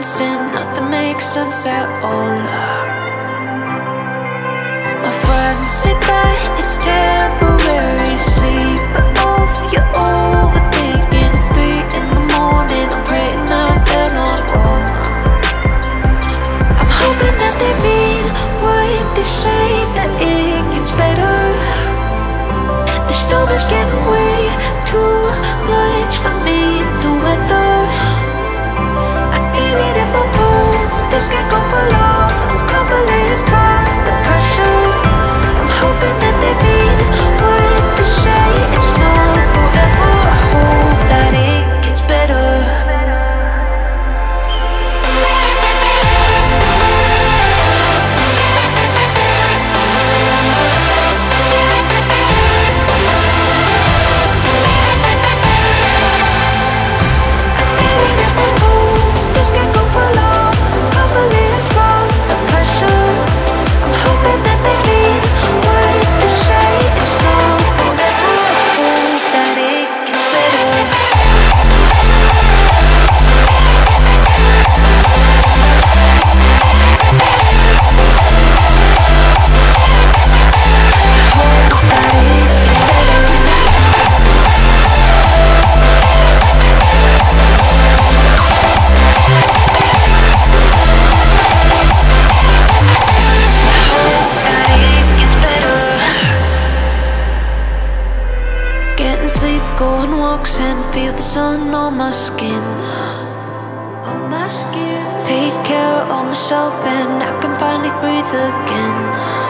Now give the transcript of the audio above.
dancing, nothing makes sense at all. My friends say that it's temporary sleep off. You're overthinking. It's three in the morning. I'm praying that they're not wrong. I'm hoping that they mean what they say. That it gets better. The storm is getting way too much for Sleep, on walks, and feel the sun on my skin. On my skin. Take care of myself, and I can finally breathe again.